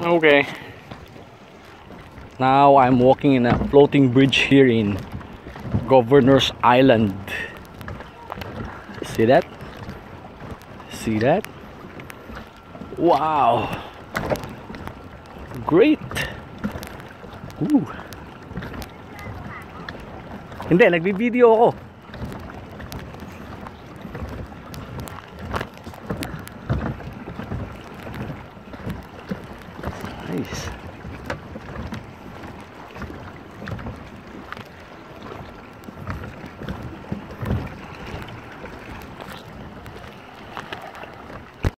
Okay. Now I'm walking in a floating bridge here in Governor's Island. See that? See that? Wow! Great! Ooh. Hindi, nagbibideo ako. Nice.